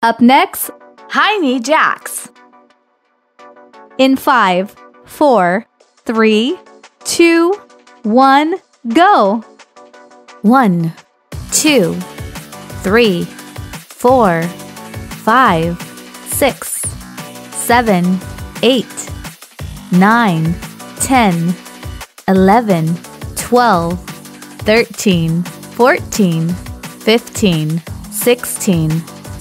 Up next, high knee jacks. In five, four, three, two, one, go. One, two, three, four, five, six, seven, eight, nine, ten, eleven, twelve, thirteen, fourteen, fifteen, sixteen,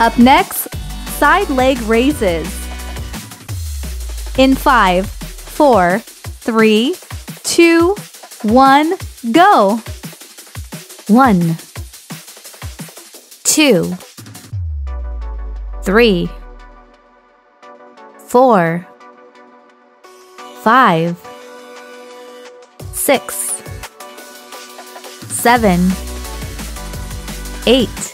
Up next, side leg raises. In five, four, three, two, one, go. One, two, three, four, five, six, seven, eight,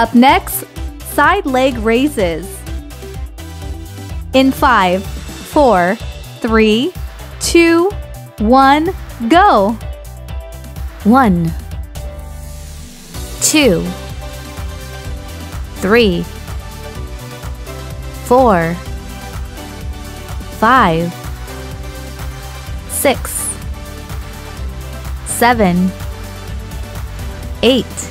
Up next, side leg raises. In five, four, three, two, one, go. One, two, three, four, five, six, seven, eight,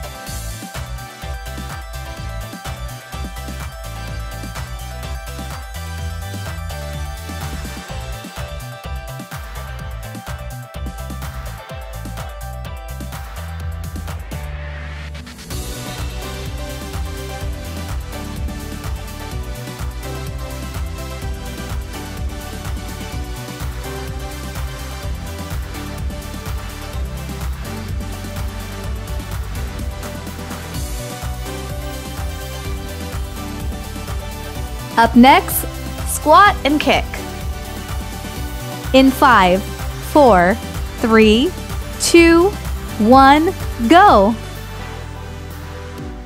Up next, squat and kick. In five, four, three, two, one, go.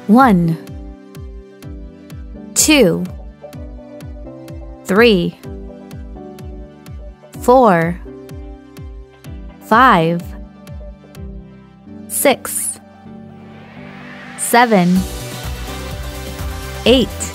One, two, three, four, five, six, seven, eight,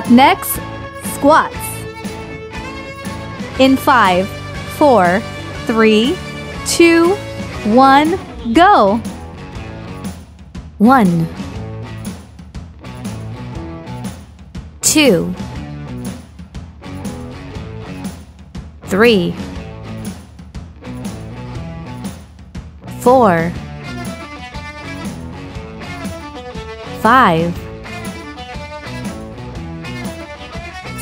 Up next, squats. In five, four, three, two, one, go. One, two, three, four, five,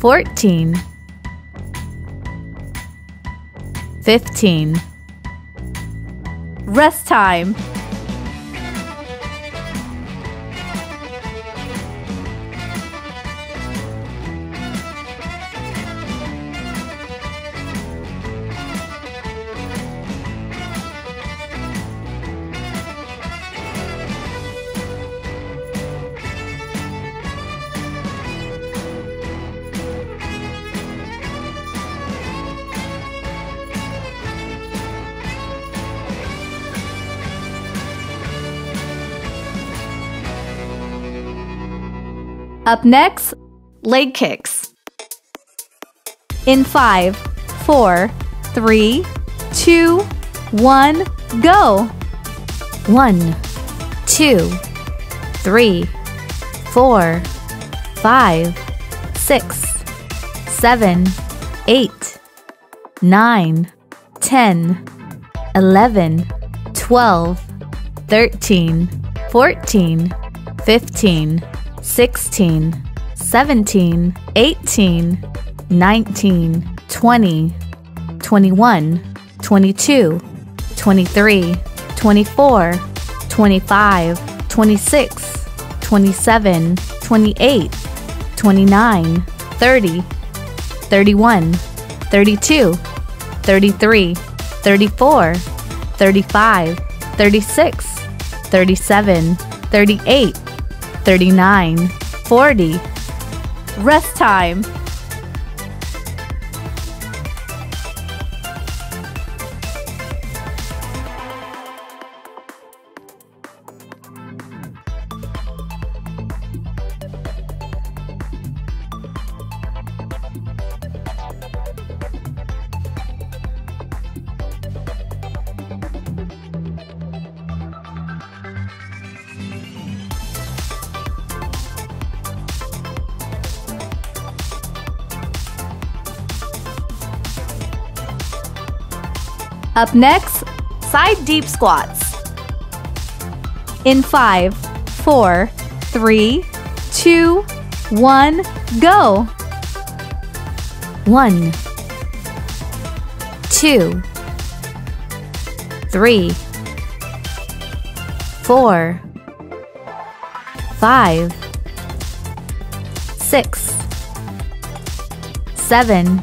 14 15 Rest time. Up next, leg kicks. In five, four, three, two, one, go. One, two, three, four, five, six, seven, eight, nine, ten, eleven, twelve, thirteen, fourteen, fifteen, sixteen, seventeen, eighteen, nineteen, twenty, twenty-one, twenty-two, twenty-three, twenty-four, twenty-five, twenty-six, twenty-seven, twenty-eight, twenty-nine, thirty, thirty-one, thirty-two, thirty-three, thirty-four, thirty-five, thirty-six, thirty-seven, thirty-eight, thirty-nine, forty. Rest time. Up next, side deep squats. In five, four, three, two, one, go. One, two, three, four, five, six, seven,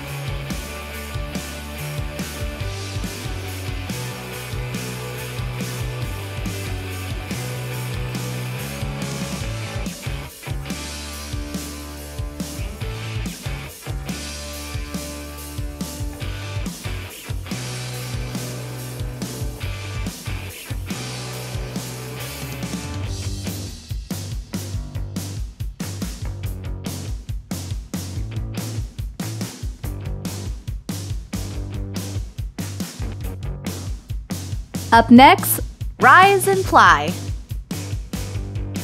Up next, Rise and ply.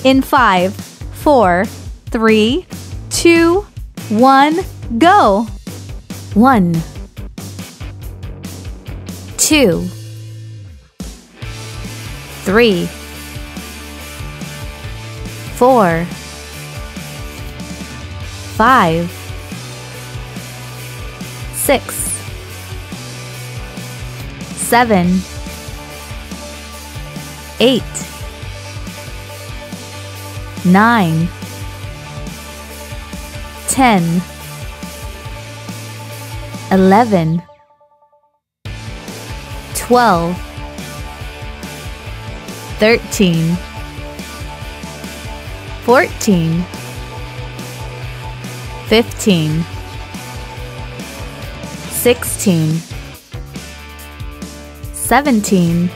in five, four, three, two, one, go. One, two, three, four, five, six, seven, eight, nine, ten. Eleven, twelve, thirteen, fourteen, fifteen, sixteen, seventeen,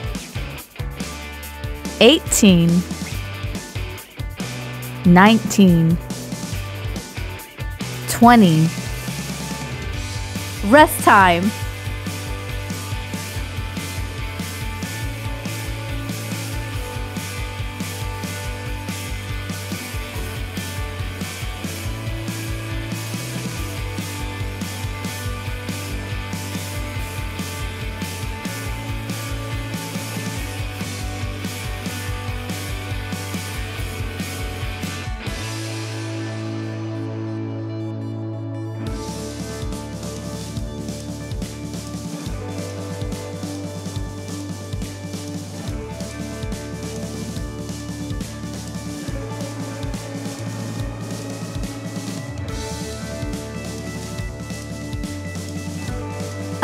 eighteen, nineteen, twenty. Rest time.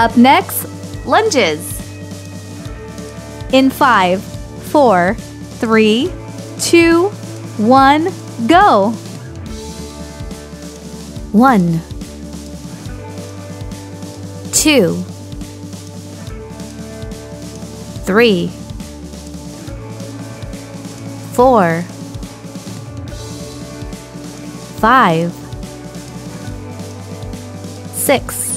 Up next, Lunges. in five, four, three, two, one, go. One, two, three, four, five, six,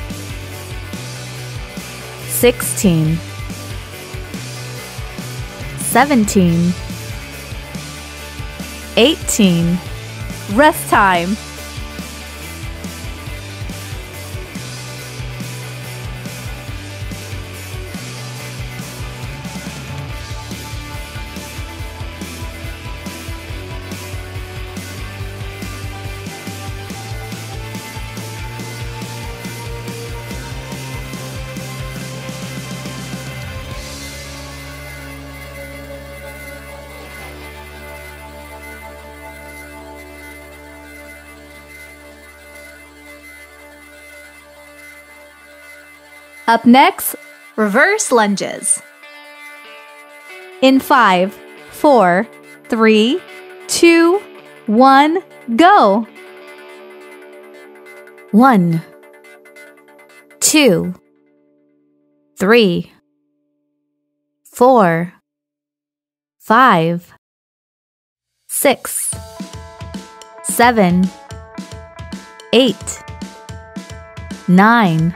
16 17 18 Rest time. Up next, Reverse lunges. in five, four, three, two, one, go. One, two, three, four, five, six, seven, eight, nine,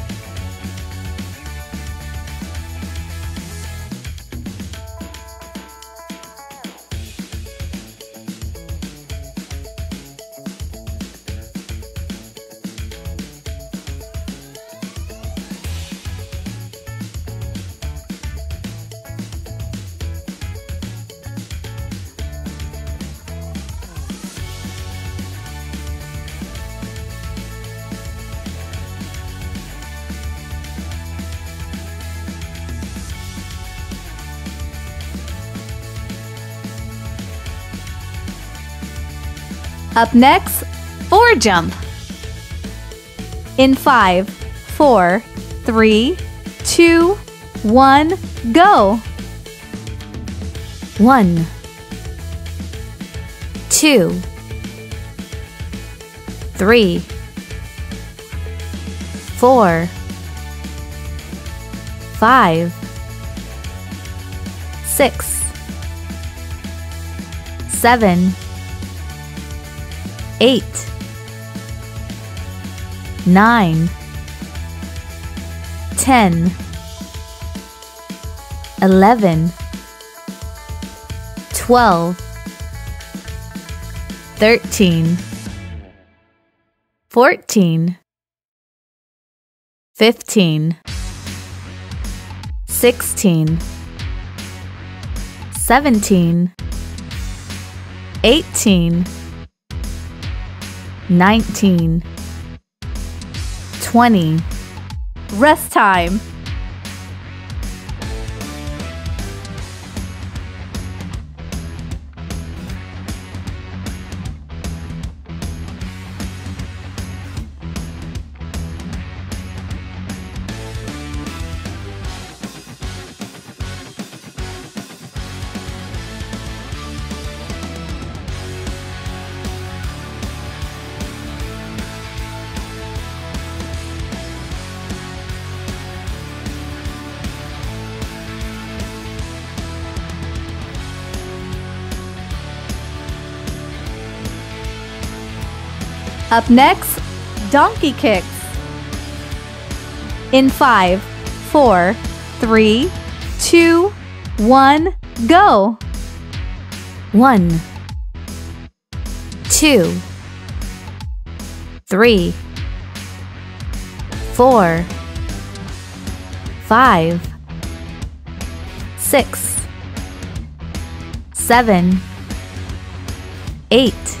Up next, Four jump. in five, four, three, two, one, go. One, two, three, four, five, six, seven, eight, nine, ten, eleven. 12 13 14 15 16 17 18 19 20 Rest time. Up next, donkey kicks. In five, four, three, two, one, go. One, two, three, four, five, six, seven, eight,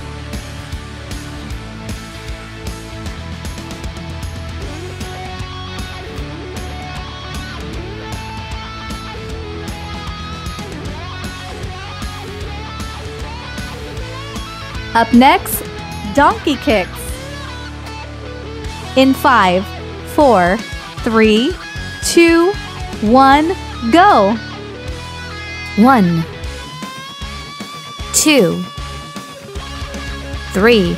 Up next, donkey kicks. In five, four, three, two, one, go. One, two, three,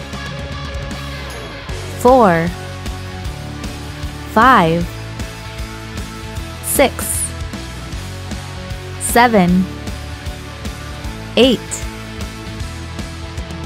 four, five, six, seven, eight,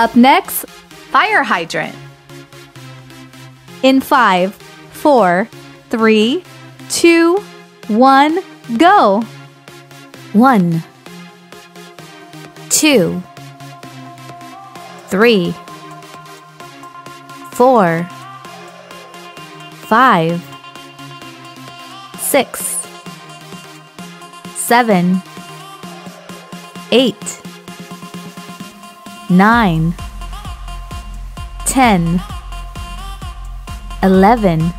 Up next, Fire hydrant. in five, four, three, two, one, go. One, two, three, four, five, six, seven, eight, nine, ten, eleven,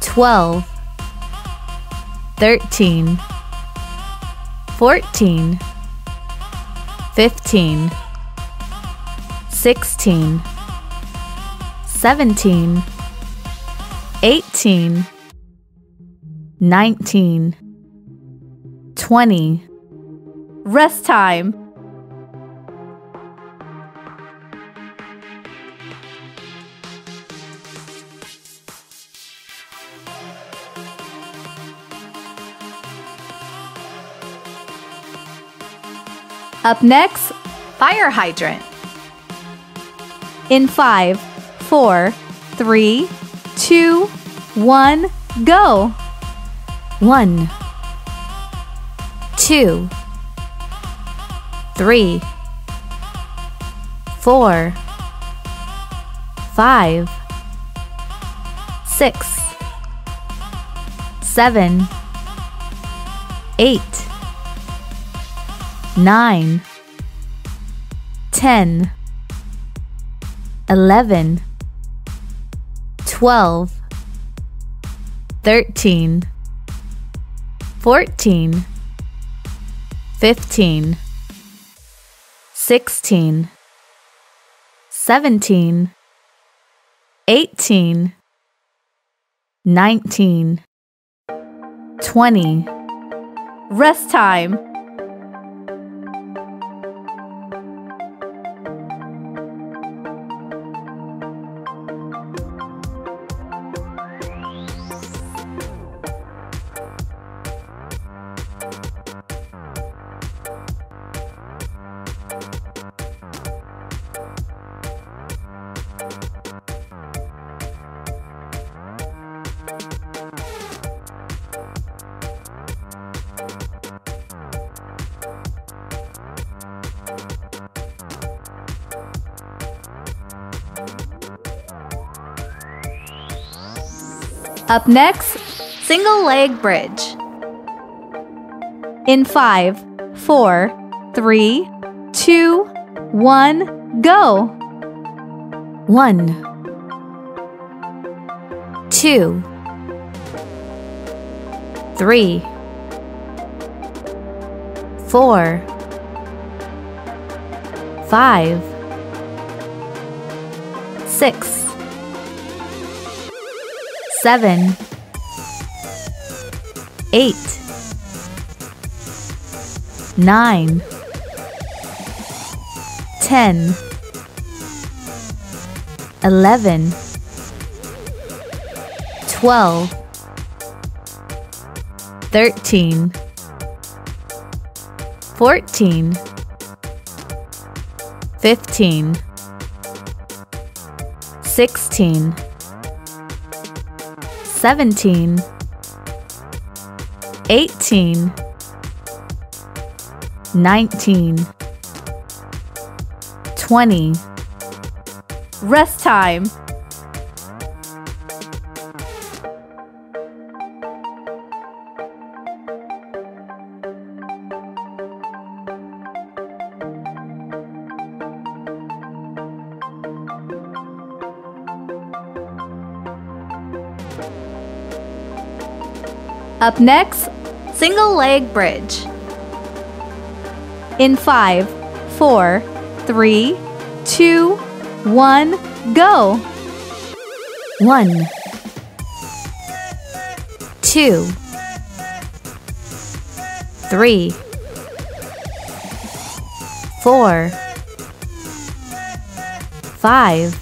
twelve, thirteen, fourteen, fifteen, sixteen, seventeen, eighteen, nineteen, twenty. Rest time. Up next, Fire hydrant. in five, four, three, two, one, go. One, two, three, four, five, six, seven, eight, nine, ten, eleven, twelve, thirteen. 14 15 16 17 18 19 20 Rest time. Up next, Single leg bridge. in five, four, three, two, one, go. One, two, three, four, five, six, seven, eight, nine, ten. 11 12 13 14 15 16 17 18 19 20 Rest time. Up next, Single leg bridge. in five, four, three, two, one, go. One, two, three, four, five,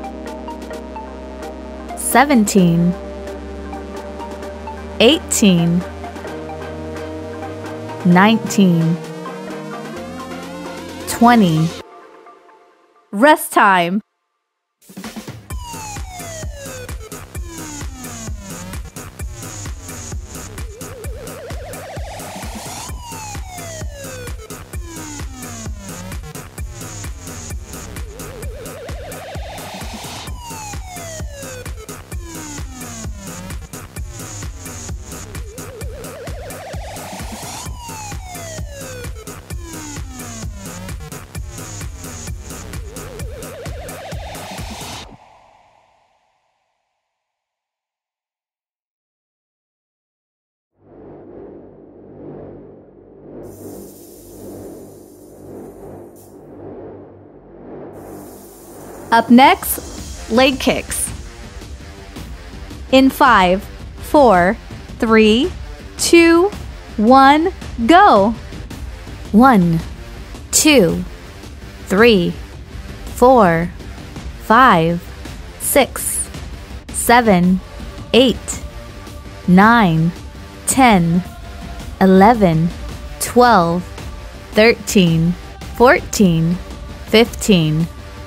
17 18 19 20 Rest time! Up next, leg kicks. In five, four, three, two, one, go. one, two, three, four, five, six, seven, eight, nine, ten, eleven, twelve, thirteen, fourteen, fifteen,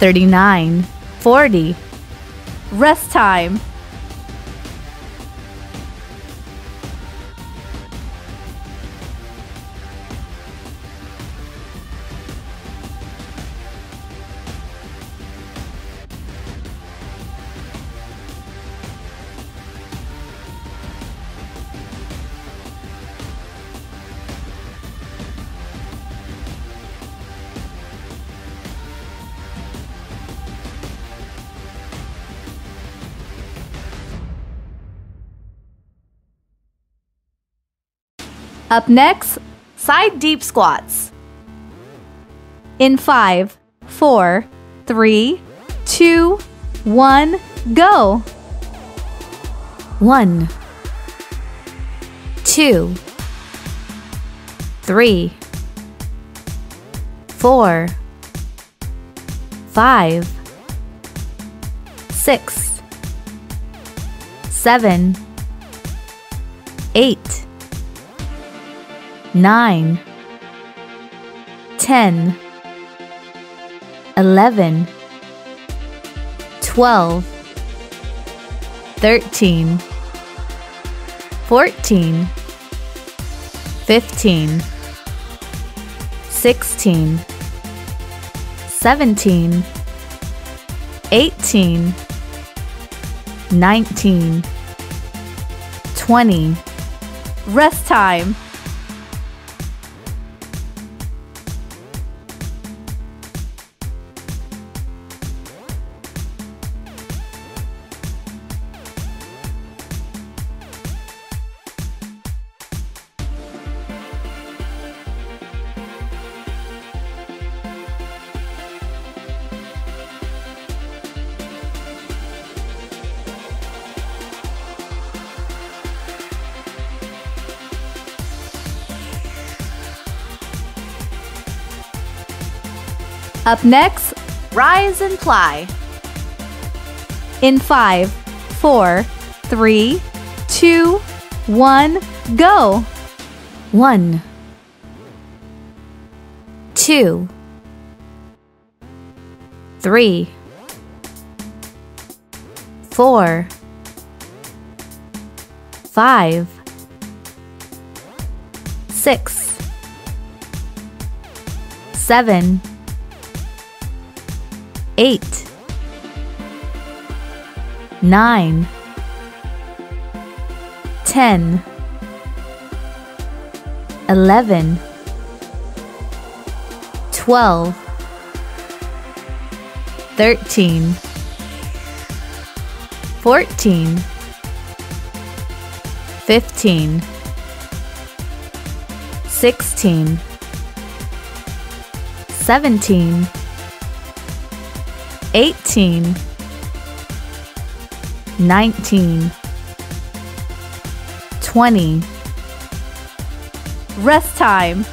thirty-nine, forty, Rest time. Up next, Side deep squats. in five, four, three, two, one, go. one, two, three, four, five, six, seven, eight, nine, ten, eleven, twelve, thirteen. 14 15 16 17 18 19 20 Rest time. Up next, Rise and ply. in five, four, three, two, one, go. one. Two. Three. Four. Five. Six. Seven eight nine ten eleven, twelve, thirteen, fourteen, fifteen, sixteen, seventeen, eighteen, nineteen, twenty. Rest time.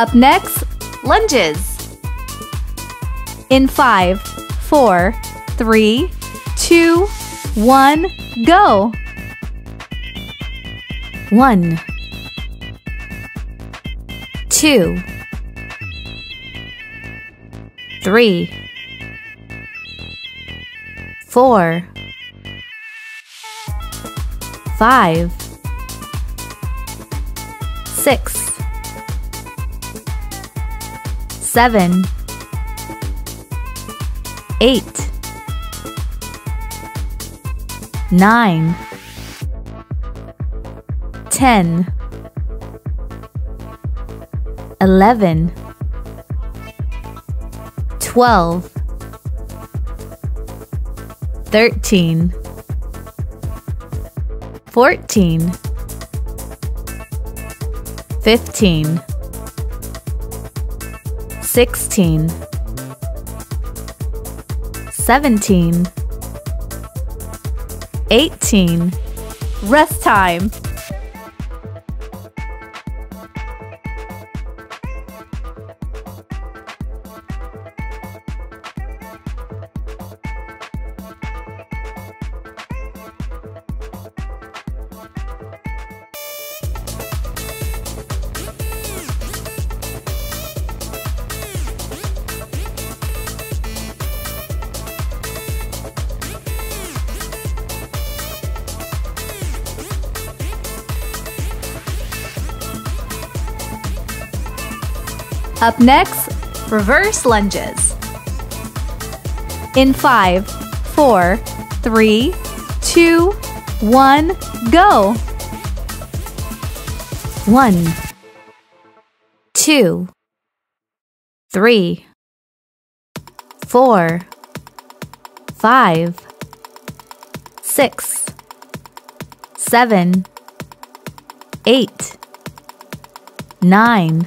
Up next, Lunges. in five, four, three, two, one, go. One, two, three, four, five, six, seven, eight, nine, ten, eleven, twelve, thirteen, fourteen, fifteen, sixteen, seventeen, eighteen. Rest time. Up next, Reverse lunges. in five, four, three, two, one, go. One, two, three, four, five, six, seven, eight, nine,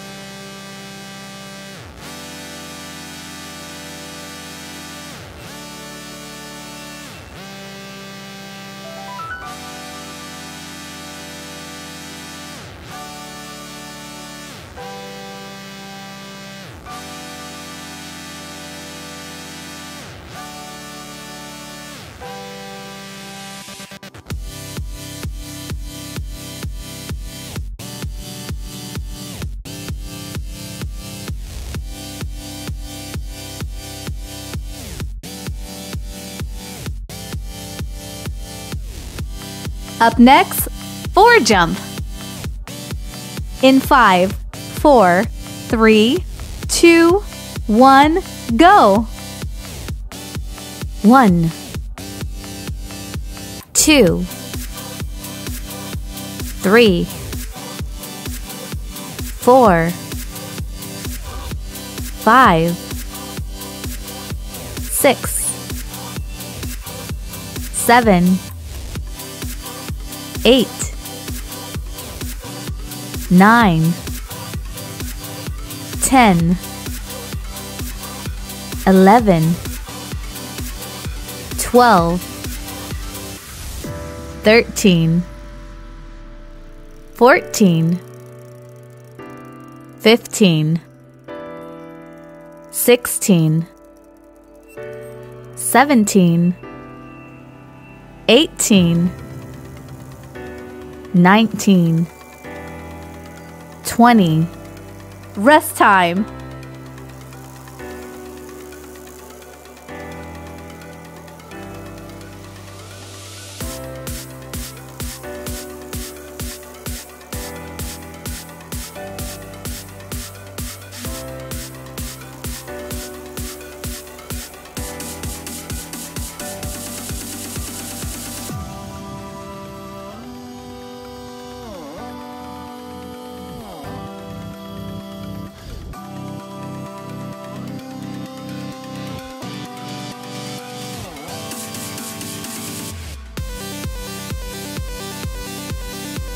Up next, Four jump. in five, four, three, two, one, go. One, two, three, four, five, six, seven, eight, nine, ten, eleven, twelve, thirteen, fourteen, fifteen, sixteen, seventeen, eighteen, nineteen, twenty. Rest time.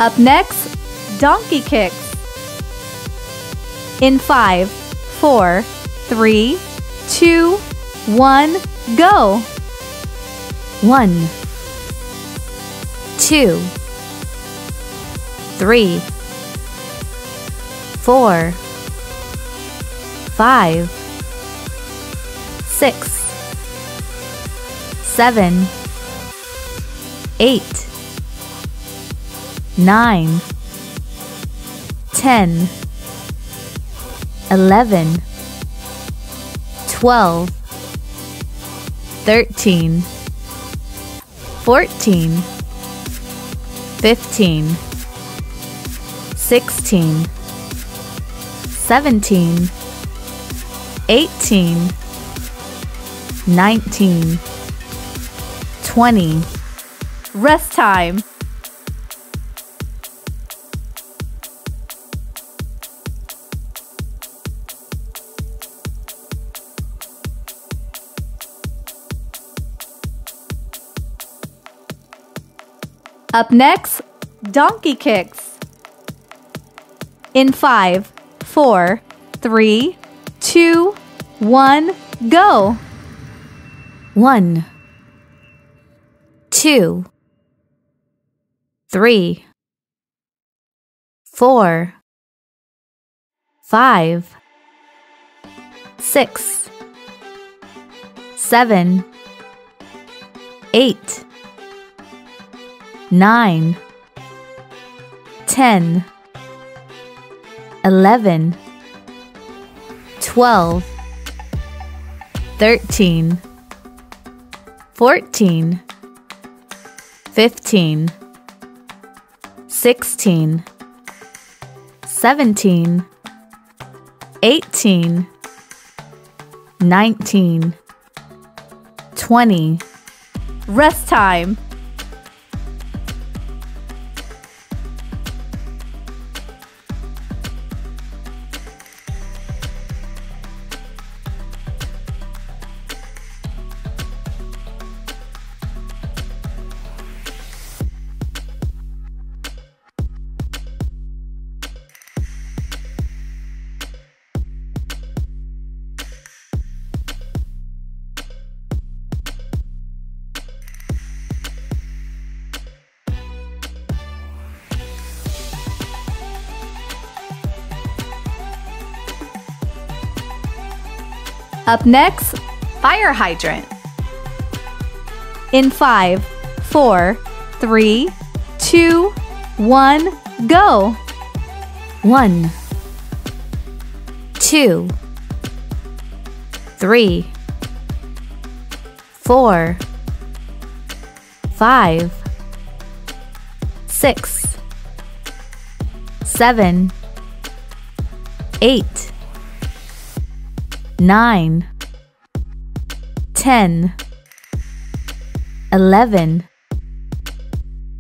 Up next, donkey kicks. In five, four, three, two, one, go. One, two, three, four, five, six, seven, eight, nine, ten, eleven, twelve, thirteen. 14 15 16 17 18 19 20 Rest time. Up next, donkey kicks. In five, four, three, two, one, go. One, two, three, four, five, six, seven, eight, nine, ten, eleven, twelve, thirteen. 14 15 16 17 18 19 20 Rest time. Up next, Fire hydrant. in five, four, three, two, one, go. One, two, three, four, five, six, seven, eight, nine, ten, eleven,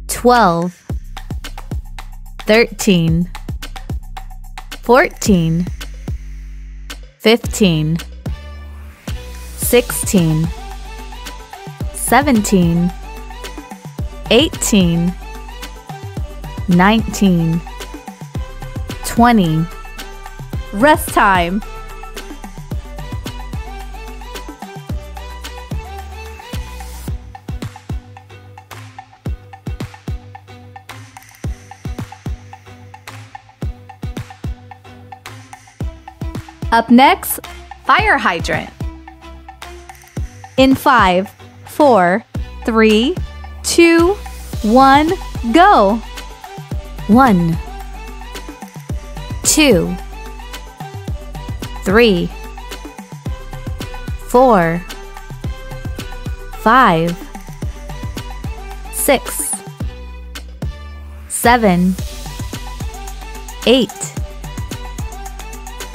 twelve, thirteen. 14 15 16 17 18 19 20 Rest time. Up next, Fire hydrant. in five, four, three, two, one, go. One, two, three, four, five, six, seven, eight,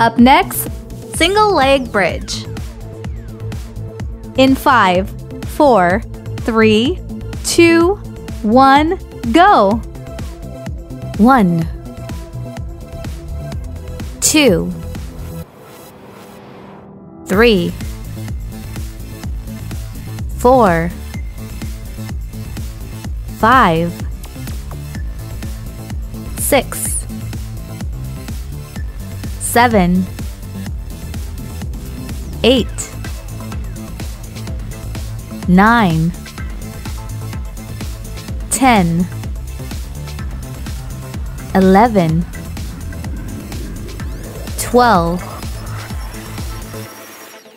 Up next, Single leg bridge. in five, four, three, two, one, go. One. Two. Three. Four. Five. Six Seven Eight Nine Ten Eleven Twelve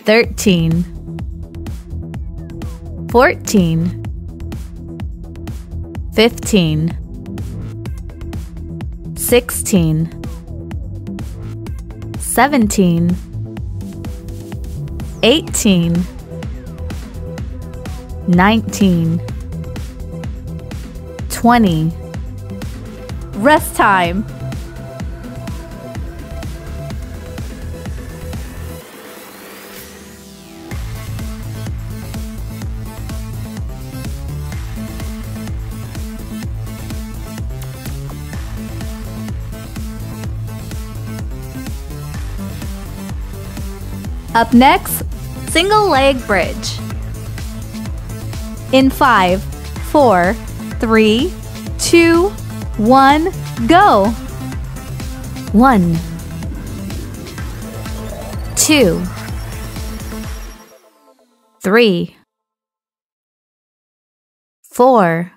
Thirteen Fourteen Fifteen Sixteen Seventeen Eighteen Nineteen Twenty Rest time. Up next, Single leg bridge. in five, four, three, two, one, go. One, two, three, four,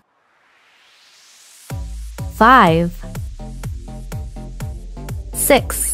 five, six,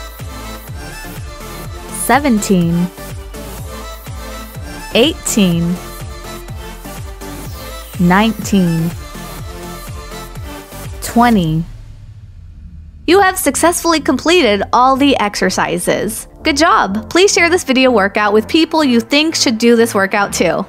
17 18 19 20 You have successfully completed all the exercises. Good job! Please share this video workout with people you think should do this workout too.